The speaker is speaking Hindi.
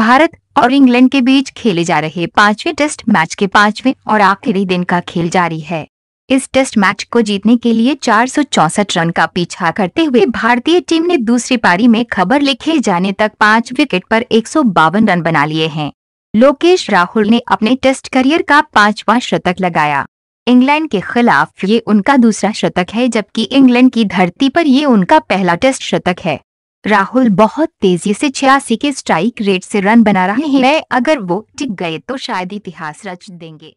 भारत और इंग्लैंड के बीच खेले जा रहे पाँचवें टेस्ट मैच के पाँचवें और आखिरी दिन का खेल जारी है। इस टेस्ट मैच को जीतने के लिए चार रन का पीछा करते हुए भारतीय टीम ने दूसरी पारी में खबर लिखे जाने तक पाँच विकेट पर एक सौ बावन रन बना लिए हैं। लोकेश राहुल ने अपने टेस्ट करियर का पांचवा शतक लगाया। इंग्लैंड के खिलाफ ये उनका दूसरा शतक है, जबकि इंग्लैंड की धरती पर ये उनका पहला टेस्ट शतक है। राहुल बहुत तेज़ी से छियासी के स्ट्राइक रेट से रन बना रहे हैं। अगर वो टिक गए तो शायद इतिहास रच देंगे।